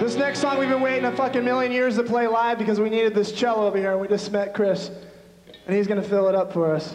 This next song we've been waiting a fucking million years to play live because we needed this cello over here. We just met Chris, and he's gonna fill it up for us.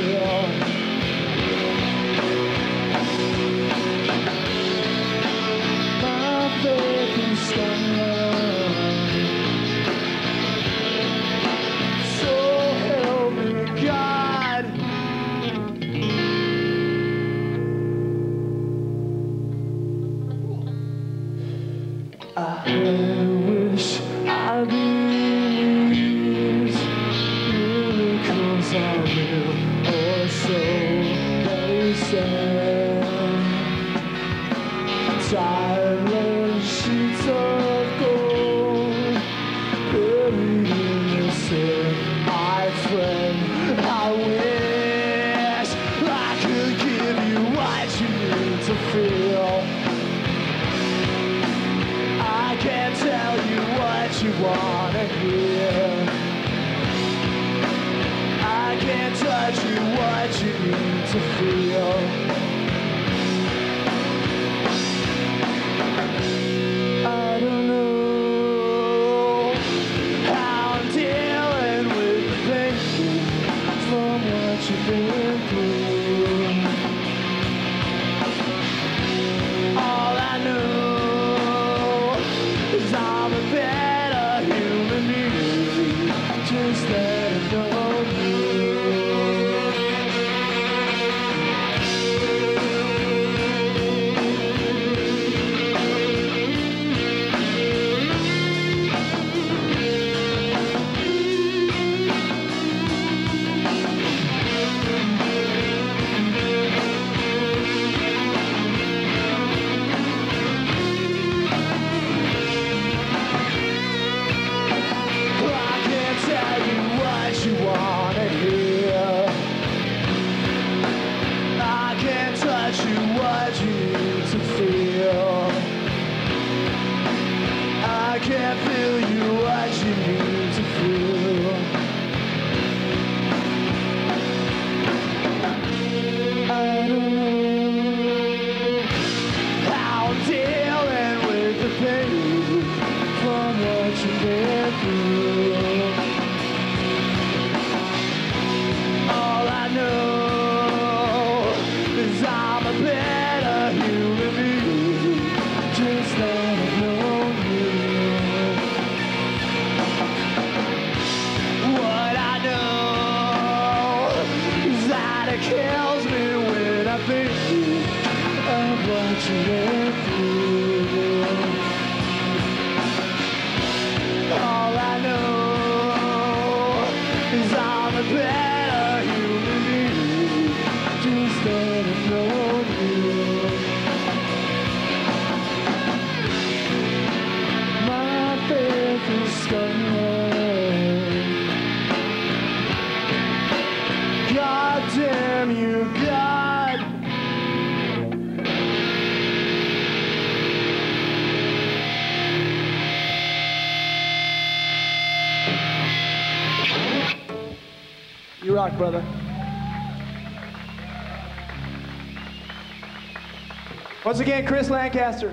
you wanna hear. I can't judge you what you need to feel. You rock, brother. Once again, Chris Lancaster.